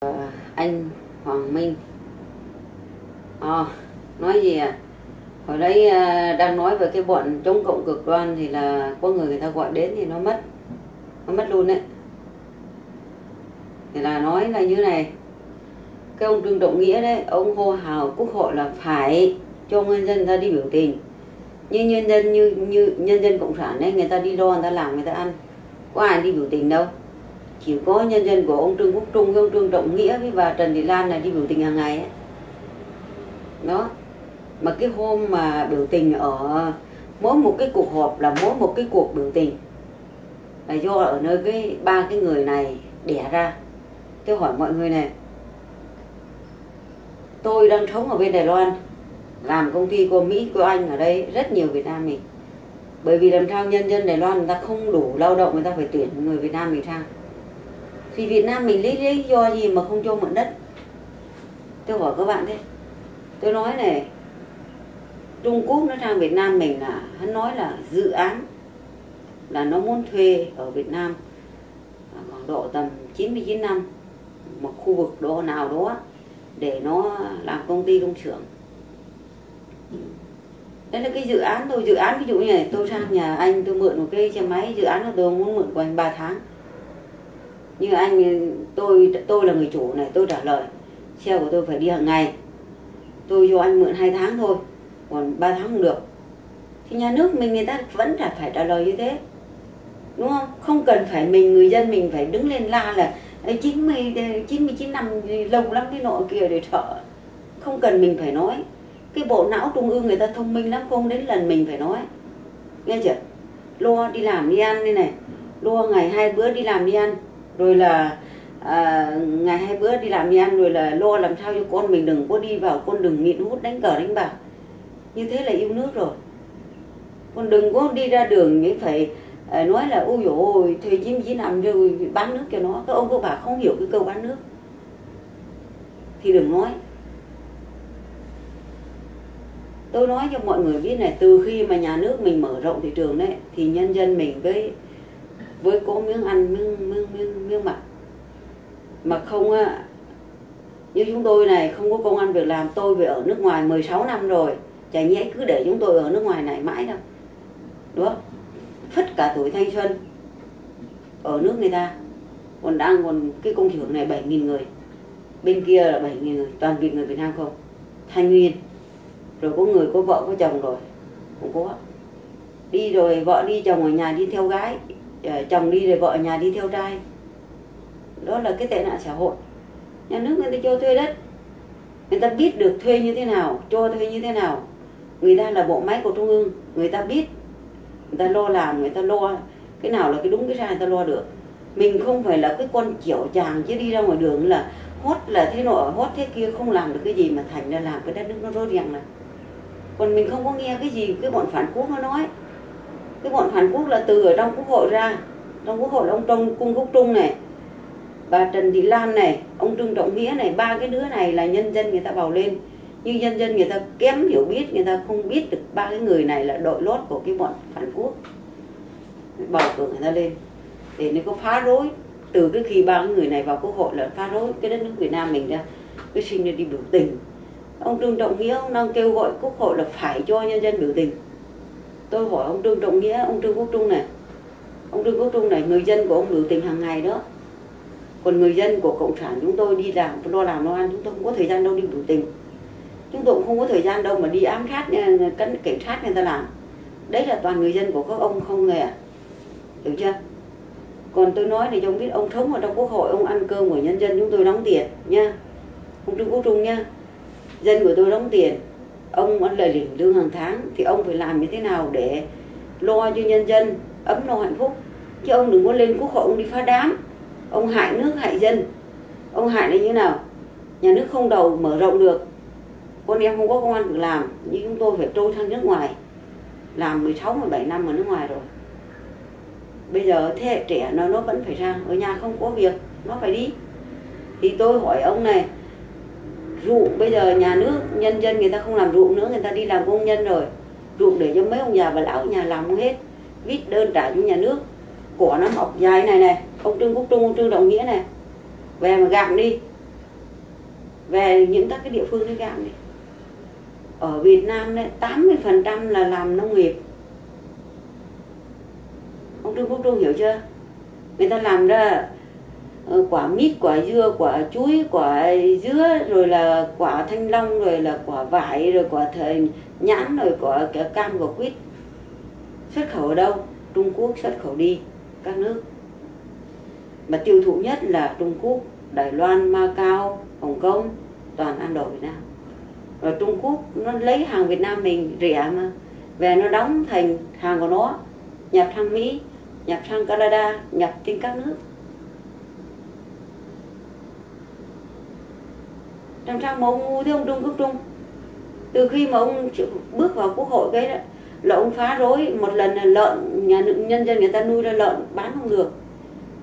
Ờ, anh Hoàng Minh. À, nói gì à hồi đấy à, đang nói về cái bọn chống cộng cực đoan thì là có người người ta gọi đến thì nó mất nó mất luôn đấy. Thì là nói là như này cái ông Trương Trọng Nghĩa đấy ông hô hào quốc hội là phải cho nhân dân ta đi biểu tình. Nhưng nhân dân như như nhân dân cộng sản đấy người ta đi lo người ta làm người ta ăn có ai đi biểu tình đâu chỉ có nhân dân của ông Trương Quốc Trung với ông Trương Trọng Nghĩa với bà Trần Thị Lan là đi biểu tình hàng ngày ấy. đó. Mà cái hôm mà biểu tình ở, mỗi một cái cuộc họp là mỗi một cái cuộc biểu tình. Là do ở nơi cái, ba cái người này đẻ ra. Tôi hỏi mọi người này, tôi đang sống ở bên Đài Loan, làm công ty của Mỹ, của Anh ở đây rất nhiều Việt Nam mình. Bởi vì làm sao nhân dân Đài Loan người ta không đủ lao động, người ta phải tuyển người Việt Nam mình sang thì Việt Nam mình lấy lý do gì mà không cho mượn đất? Tôi hỏi các bạn thế. Tôi nói này, Trung Quốc nó sang Việt Nam mình là, hắn nói là dự án là nó muốn thuê ở Việt Nam à, khoảng độ tầm 99 năm, một khu vực đó, nào đó, để nó làm công ty công xưởng. Đấy là cái dự án tôi dự án ví dụ như này, tôi sang nhà anh, tôi mượn một cái xe máy, dự án là tôi muốn mượn của anh 3 tháng như anh, tôi tôi là người chủ này, tôi trả lời. Xe của tôi phải đi hàng ngày. Tôi cho anh mượn hai tháng thôi, còn 3 tháng không được. Thì nhà nước mình, người ta vẫn trả phải trả lời như thế. Đúng không? Không cần phải mình, người dân mình phải đứng lên la là 90 99 năm lâu lắm cái nọ kia để sợ không cần mình phải nói. Cái bộ não trung ương người ta thông minh lắm, không đến lần mình phải nói. Nghe chưa? Lo đi làm đi ăn đây này. Lo ngày hai bữa đi làm đi ăn rồi là à, ngày hai bữa đi làm đi ăn rồi là lo làm sao cho con mình đừng có đi vào con đừng nghiện hút đánh cờ đánh bạc. Như thế là yêu nước rồi. Con đừng có đi ra đường những phải à, nói là ôi dồi ôi thuê chín chỉ năm rồi bán nước cho nó. Các ông các bà không hiểu cái câu bán nước. Thì đừng nói. Tôi nói cho mọi người biết này từ khi mà nhà nước mình mở rộng thị trường đấy thì nhân dân mình với với có miếng ăn miếng miếng miếng, miếng mặt mà không á như chúng tôi này không có công ăn việc làm tôi về ở nước ngoài 16 năm rồi chả nhẽ cứ để chúng tôi ở nước ngoài này mãi đâu. Đúng không? Phất cả tuổi thanh xuân ở nước người ta. Còn đang còn cái công xưởng này 7.000 người bên kia là 7.000 người toàn việt người Việt Nam không. Thanh nguyên rồi có người có vợ có chồng rồi cũng có. Đi rồi vợ đi chồng ở nhà đi theo gái Ờ, chồng đi rồi vợ ở nhà đi theo trai. Đó là cái tệ nạn xã hội. Nhà nước người ta cho thuê đất. Người ta biết được thuê như thế nào, cho thuê như thế nào. Người ta là bộ máy của trung ương, người ta biết. Người ta lo làm, người ta lo cái nào là cái đúng, cái sai người ta lo được. Mình không phải là cái con kiểu chàng chứ đi ra ngoài đường là hốt là thế nọ, hốt thế kia, không làm được cái gì mà thành ra làm cái đất nước nó rối ràng là còn mình không có nghe cái gì, cái bọn phản quốc nó nói cái bọn Hàn quốc là từ ở trong quốc hội ra. Trong quốc hội ông Trung, cung quốc trung này, bà trần thị lan này, ông trương trọng nghĩa này, ba cái đứa này là nhân dân người ta bầu lên. Nhưng nhân dân người ta kém hiểu biết, người ta không biết được ba cái người này là đội lốt của cái bọn phản quốc. Bầu cử người ta lên. Để nó có phá rối. Từ cái khi ba cái người này vào quốc hội là phá rối. Cái đất nước Việt Nam mình ra, cái sinh ra đi biểu tình. Ông Trương Trọng Nghĩa, ông đang kêu gọi quốc hội là phải cho nhân dân biểu tình tôi hỏi ông Trương Trọng Nghĩa, ông Trương Quốc Trung này. Ông Trương Quốc Trung này, người dân của ông biểu tình hàng ngày đó. Còn người dân của cộng sản chúng tôi đi làm, lo làm, lo ăn, chúng tôi không có thời gian đâu đi biểu tình. Chúng tôi cũng không có thời gian đâu mà đi ám sát ờ, cấn cảnh sát người ta làm. Đấy là toàn người dân của các ông không nghề à? hiểu chưa? Còn tôi nói thì ông biết ông sống ở trong quốc hội, ông ăn cơm của nhân dân chúng tôi đóng tiền, nha. Ông trương quốc trung nha. Dân của tôi đóng tiền ông ăn lời lĩnh lương hàng tháng thì ông phải làm như thế nào để lo cho nhân dân, ấm no hạnh phúc? Chứ ông đừng có lên quốc hội ông đi phá đám. Ông hại nước, hại dân. Ông hại là như thế nào? Nhà nước không đầu mở rộng được. Con em không có công an việc làm nhưng chúng tôi phải trôi sang nước ngoài. Làm 16 17 năm ở nước ngoài rồi. Bây giờ thế hệ trẻ nó nó vẫn phải sang ở nhà không có việc, nó phải đi. Thì tôi hỏi ông này ruộng. Bây giờ nhà nước, nhân dân người ta không làm ruộng nữa, người ta đi làm công nhân rồi. Ruộng để cho mấy ông già và lão nhà làm không hết. Viết đơn trả cho nhà nước. Của nó mọc dài này này, ông trương quốc trung, ông trương đồng nghĩa này. Về mà gặm đi. Về những các cái địa phương đấy gạo này ở Việt Nam đấy 80% là làm nông nghiệp. Ông Trương Quốc Trung hiểu chưa? Người ta làm ra Ờ, quả mít, quả dưa, quả chuối, quả dứa, rồi là quả thanh long, rồi là quả vải, rồi quả thời nhãn, rồi quả cam, quả quýt. Xuất khẩu ở đâu? Trung Quốc xuất khẩu đi, các nước. Mà tiêu thụ nhất là Trung Quốc, Đài Loan, Macau, Hồng Kông, toàn ăn đồ Việt Nam. Rồi Trung Quốc, nó lấy hàng Việt Nam mình rẻ mà. Về nó đóng thành hàng của nó, nhập sang Mỹ, nhập sang Canada, nhập trên các nước. Làm sao mà ông ngu thế ông Trung Quốc Trung. Từ khi mà ông bước vào quốc hội cái đó, là ông phá rối. Một lần là lợn, nhà nhân dân người ta nuôi ra lợn, bán không được.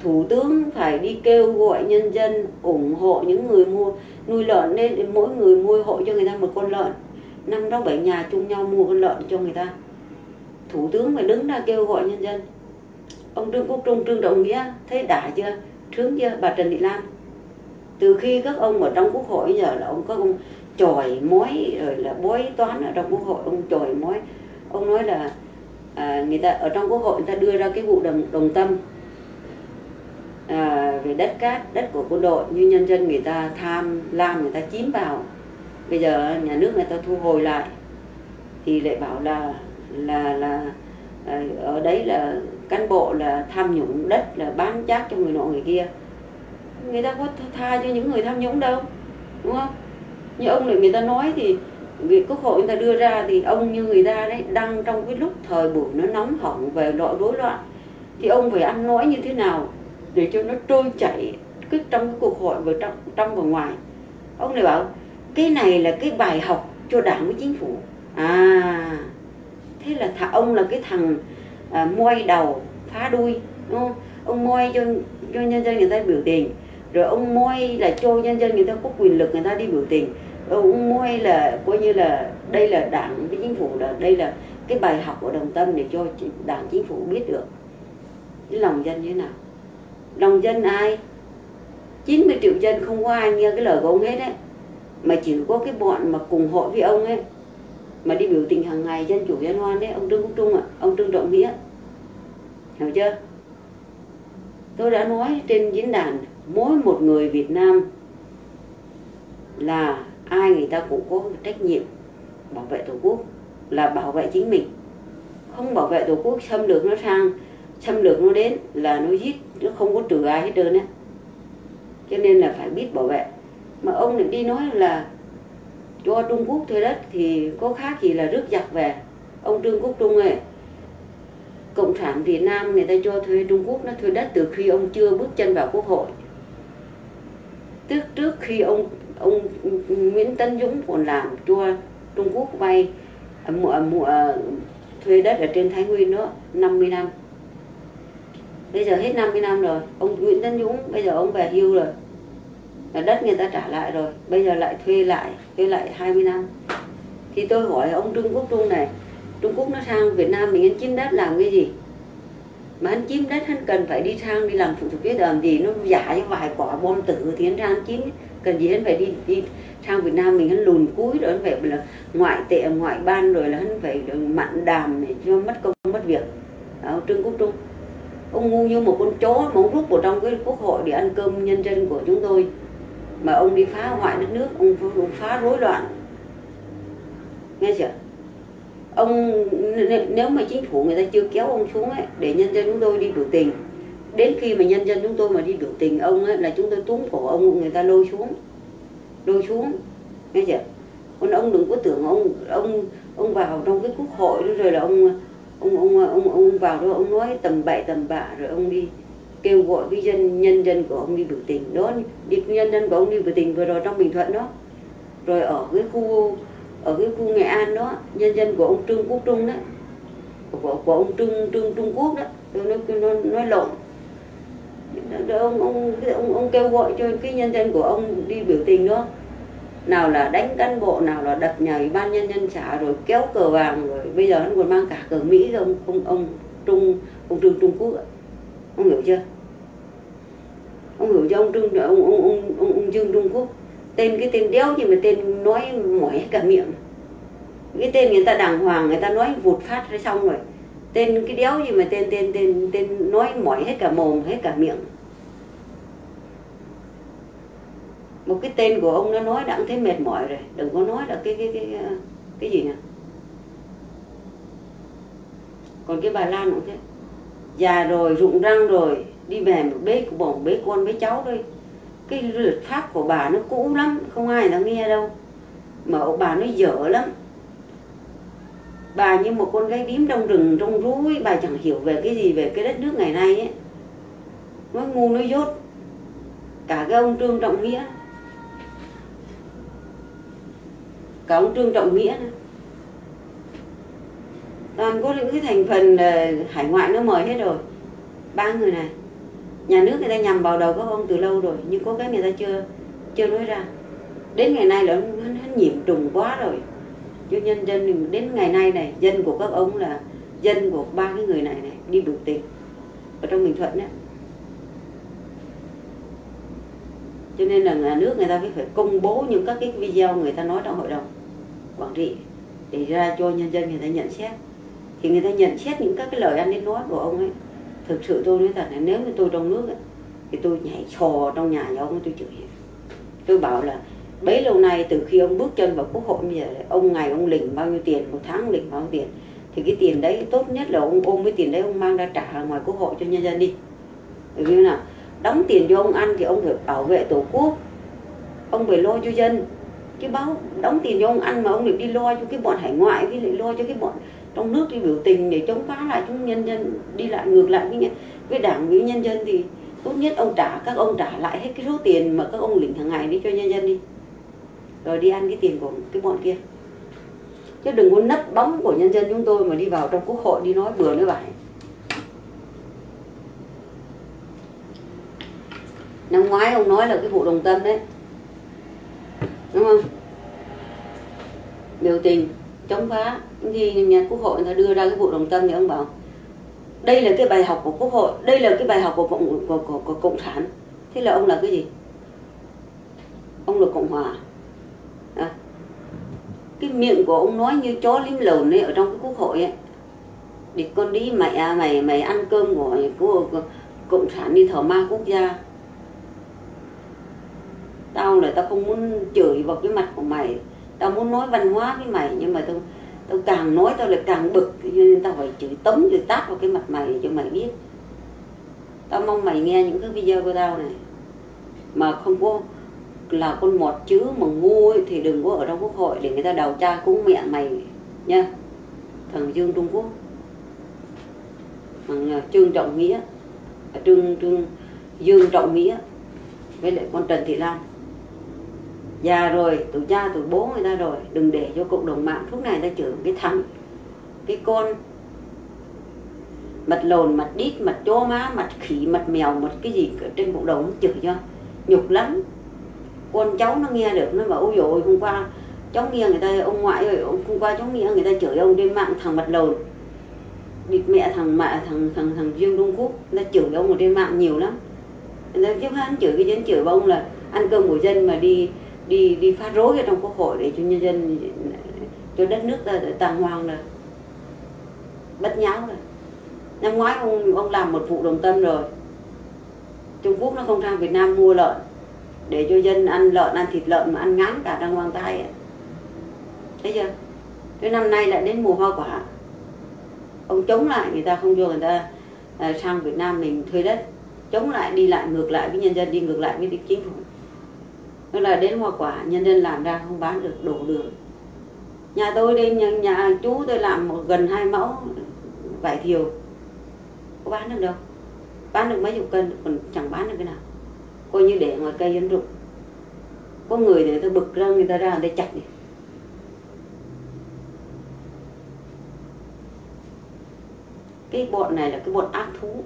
Thủ tướng phải đi kêu gọi nhân dân ủng hộ những người mua nuôi lợn nên mỗi người mua hộ cho người ta một con lợn. Năm đó bảy nhà chung nhau mua con lợn cho người ta. Thủ tướng phải đứng ra kêu gọi nhân dân. Ông trương quốc trung, trương đồng nghĩa, thấy đã chưa? Trướng chưa? Bà trần thị lan từ khi các ông ở trong quốc hội giờ là ông các ông chòi mối rồi là bói toán ở trong quốc hội ông chòi mối. Ông nói là à, người ta ở trong quốc hội người ta đưa ra cái vụ đồng đồng tâm à, về đất cát đất của quân đội như nhân dân người ta tham lam người ta chiếm vào. Bây giờ nhà nước người ta thu hồi lại thì lại bảo là là là à, ở đấy là cán bộ là tham nhũng đất là bán chác cho người nọ người kia người ta có tha cho những người tham nhũng đâu đúng không? Như ông này người ta nói thì việc quốc hội người ta đưa ra thì ông như người ta đấy đang trong cái lúc thời buổi nó nóng hỏng về loại rối loạn thì ông phải ăn nói như thế nào để cho nó trôi chảy cứ trong cái cuộc hội và trong trong và ngoài? Ông này bảo cái này là cái bài học cho đảng với chính phủ. À thế là thà ông là cái thằng à, moi đầu phá đuôi đúng không? Ông moi cho cho nhân dân người ta biểu tình rồi ông moi là cho nhân dân người ta có quyền lực, người ta đi biểu tình. Ông moi là coi như là đây là đảng với chính phủ là đây là cái bài học của đồng tâm để cho đảng chính phủ biết được cái lòng dân như thế nào. Lòng dân ai? 90 triệu dân, không có ai nghe cái lời của ông hết đấy mà chỉ có cái bọn mà cùng hội với ông ấy, mà đi biểu tình hàng ngày, dân chủ dân hoan đấy ông trương quốc trung ạ, ông trương trọng nghĩa. Hiểu chưa? Tôi đã nói trên diễn đàn mỗi một người việt nam là ai người ta cũng có trách nhiệm bảo vệ tổ quốc, là bảo vệ chính mình. Không bảo vệ tổ quốc, xâm lược nó sang, xâm lược nó đến là nó giết, nó không có trừ ai hết trơn á. Cho nên là phải biết bảo vệ. Mà ông lại đi nói là cho Trung Quốc thuê đất thì có khác gì là rước giặc về. Ông Trương Quốc Trung ấy Cộng sản Việt Nam người ta cho thuê Trung Quốc, nó thuê đất từ khi ông chưa bước chân vào quốc hội tức trước khi ông ông Nguyễn Tân Dũng còn làm cho Trung Quốc vay à, mua, à, mua, à, thuê đất ở trên Thái Nguyên đó 50 năm. Bây giờ hết 50 năm rồi ông Nguyễn Tân Dũng bây giờ ông về hưu rồi. Là đất người ta trả lại rồi bây giờ lại thuê lại thuê lại 20 năm. Thì tôi hỏi ông Trương Quốc Trung này Trung Quốc nó sang Việt Nam mình ăn chiếm đất làm cái gì? Mà anh chiếm đất hắn cần phải đi sang đi làm phụ thuộc biết làm gì nó giả cho vài quả bom tử thì hắn ra hắn chiếm. Cần gì hắn phải đi đi sang Việt Nam mình hắn lùn cúi rồi hắn phải là ngoại tệ ngoại ban rồi là hắn phải mặn đàm để cho mất công mất việc. Đó, Trương Quốc Trung. Ông ngu như một con chó mà ông rút vào trong cái quốc hội để ăn cơm nhân dân của chúng tôi. Mà ông đi phá hoại đất nước ông, ông phá rối loạn. Nghe chưa? Ông nếu mà chính phủ người ta chưa kéo ông xuống ấy, để nhân dân chúng tôi đi biểu tình, đến khi mà nhân dân chúng tôi mà đi biểu tình ông ấy, là chúng tôi túm cổ ông, người ta lôi xuống lôi xuống, nghe chưa? Còn ông đừng có tưởng ông ông ông vào trong cái quốc hội rồi là ông ông ông ông ông vào đó ông nói tầm bậy tầm bạ rồi ông đi kêu gọi cái dân, nhân dân của ông đi biểu tình. Đó, đi, nhân dân của ông đi biểu tình vừa rồi trong bình thuận đó. Rồi ở cái khu ở cái khu nghệ an đó nhân dân của ông trương quốc trung đó của, của ông trương trương trung quốc đó tôi nói nói, nói lộn. Ông ông ông ông kêu gọi cho cái nhân dân của ông đi biểu tình đó nào là đánh cán bộ nào là đập nhà ủy ban nhân dân xã rồi kéo cờ vàng rồi bây giờ nó còn mang cả cờ mỹ rồi ông ông ông trung ông trương trung quốc ông hiểu chưa? Ông hiểu cho ông trương ông ông ông ông, ông trương trung quốc tên cái tên đéo gì mà tên nói mỏi cả miệng. Cái tên người ta đàng hoàng, người ta nói vụt phát ra xong rồi. Tên cái đéo gì mà tên tên tên tên nói mỏi hết cả mồm, hết cả miệng. Một cái tên của ông nó nói đã thấy mệt mỏi rồi. Đừng có nói là cái cái cái cái gì nhỉ còn cái bà Lan cũng thế. Già rồi, rụng răng rồi, đi về một bế bỏng bế con, bế cháu thôi cái luật pháp của bà nó cũ lắm, không ai đã nghe đâu. Mà ông bà nó dở lắm. Bà như một con gái điếm trong rừng, trong rúi, bà chẳng hiểu về cái gì, về cái đất nước ngày nay ấy. Nó ngu nó dốt. Cả cái ông trương trọng nghĩa. Cả ông trương trọng nghĩa nữa. toàn có những cái thành phần ờ, hải ngoại nó mời hết rồi. Ba người này nhà nước người ta nhằm vào đầu các ông từ lâu rồi nhưng có cái người ta chưa chưa nói ra. Đến ngày nay là nó, nó nhiễm trùng quá rồi. Cho nhân dân đến ngày nay này dân của các ông là dân của ba cái người này này đi biểu tình ở trong bình thuận đấy cho nên là nhà nước người ta phải công bố những các cái video người ta nói trong hội đồng quản trị để ra cho nhân dân người ta nhận xét. Thì người ta nhận xét những các cái lời ăn đến nói của ông ấy thực sự tôi nói thật là nếu như tôi trong nước ấy, thì tôi nhảy trò trong nhà nhà ông tôi chửi tôi bảo là bấy lâu nay từ khi ông bước chân vào quốc hội bây giờ ông ngày ông lĩnh bao nhiêu tiền một tháng lĩnh bao nhiêu tiền thì cái tiền đấy tốt nhất là ông ôm cái tiền đấy ông mang ra trả ngoài quốc hội cho nhân dân đi. Bởi vì nào đóng tiền cho ông ăn thì ông phải bảo vệ tổ quốc ông phải lo cho dân. Chứ báo đóng tiền cho ông ăn mà ông lại đi lo cho cái bọn hải ngoại với lại lo cho cái bọn trong nước đi biểu tình để chống phá lại chúng nhân dân, đi lại ngược lại với với đảng, với nhân dân thì tốt nhất ông trả, các ông trả lại hết cái số tiền mà các ông lĩnh hàng ngày đi cho nhân dân đi. Rồi đi ăn cái tiền của cái bọn kia. Chứ đừng có nấp bóng của nhân dân chúng tôi mà đi vào trong quốc hội đi nói bừa nữa vậy năm ngoái ông nói là cái vụ đồng tâm đấy. Đúng không? Biểu tình chống phá. Khi nhà quốc hội người ta đưa ra cái vụ đồng tâm thì ông bảo đây là cái bài học của quốc hội đây là cái bài học của cộng của, của, của cộng sản. Thế là ông là cái gì? Ông là cộng hòa. À. cái miệng của ông nói như chó lim lồn ấy ở trong cái quốc hội ấy. Thì con đi mày à, mày mày ăn cơm của, của, của cộng sản đi thờ ma quốc gia. Tao là tao không muốn chửi vào cái mặt của mày tao muốn nói văn hóa với mày nhưng mà tao tao càng nói tao lại càng bực nên tao phải chửi tấm chửi tát vào cái mặt mày cho mày biết. Tao mong mày nghe những cái video của tao này. Mà không có là con một chứ mà ngu ấy, thì đừng có ở trong quốc hội để người ta đầu tra cúng mẹ mày nha. Thằng dương trung quốc. Thằng à, trương trọng nghĩa. À, trương trương dương trọng nghĩa. Với lại con trần thị lan già rồi, tụi cha, tụi bố người ta rồi. Đừng để cho cộng đồng mạng lúc này ta chửi cái thằng, cái con mặt lồn, mặt đít, mặt chó má, mặt khỉ, mặt mèo, mặt cái gì trên cộng đồng nó chửi cho. Nhục lắm. Con cháu nó nghe được, nó bảo, ôi dồi hôm qua cháu nghe người ta, ông ngoại rồi hôm qua cháu nghe người ta chửi ông trên mạng, thằng mặt lồn. Địt mẹ, thằng mẹ, thằng thằng thằng dương trung quốc nó chửi ông ở trên mạng nhiều lắm. Nó giúp chứ hắn chửi, cái dân chửi ông là ăn cơm của dân mà đi đi đi phá rối ở trong quốc hội để cho nhân dân, cho đất nước ta tàng hoàng rồi bất nháo rồi. Năm ngoái ông ông làm một vụ đồng tâm rồi. Trung Quốc nó không sang Việt Nam mua lợn, để cho dân ăn lợn, ăn thịt lợn mà ăn ngán cả đang hoàng tay ấy. thấy chưa? Cái năm nay lại đến mùa hoa quả. Ông chống lại người ta không cho người ta à, sang Việt Nam mình thuê đất. Chống lại, đi lại, ngược lại với nhân dân, đi ngược lại với chính phủ tức là đến hoa quả nhân dân làm ra không bán được đổ đường. Nhà tôi đây nhà, nhà chú tôi làm một gần hai mẫu vải thiều. Có bán được đâu. Bán được mấy chục cân còn chẳng bán được cái nào. Coi như để ngoài cây dân rụng. Có người thì người ta bực ra người ta ra người ta chặt đi. Cái bọn này là cái bọn ác thú.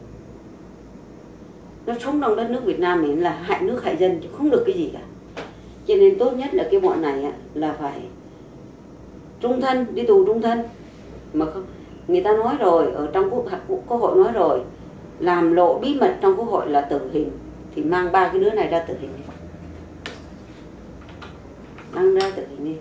Nó sống trong đất nước Việt Nam mình là hại nước hại dân chứ không được cái gì cả cho nên tốt nhất là cái bọn này là phải trung thân đi tù trung thân. Mà không người ta nói rồi ở trong quốc, quốc hội nói rồi làm lộ bí mật trong quốc hội là tử hình. Thì mang ba cái đứa này ra tử hình mang ra tử hình đi.